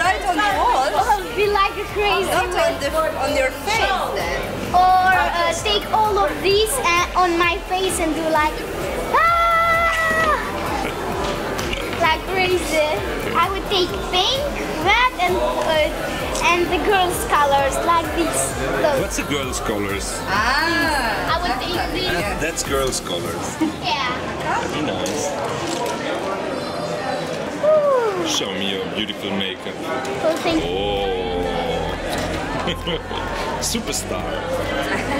Right on the wall. or be like a crazy Not on, the, on your face then. Or uh, take all of these uh, on my face and do like ah! like crazy. I would take pink, red, and uh, and the girls' colors like these. Those. What's the girls' colors? Ah. I would take these. That's girls' colors. Yeah. That'd be nice. Show me your beautiful makeup. Thing. Oh. oh. Superstar.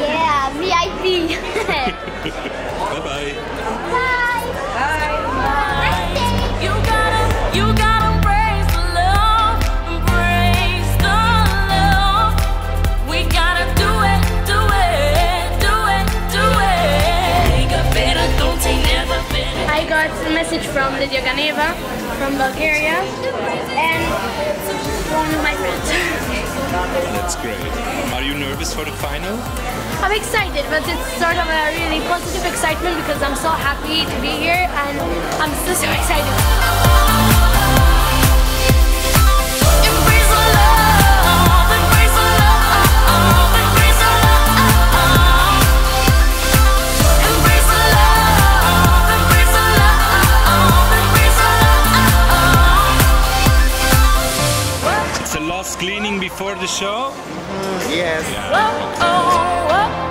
Yeah, VIP. Bye. Bye. From Lidia Ganeva from Bulgaria and one of my friends. That's great. Are you nervous for the final? I'm excited, but it's sort of a really positive excitement because I'm so happy to be here and I'm so, so excited. The love. It's the last cleaning before the show. Yes. Oh, oh, oh.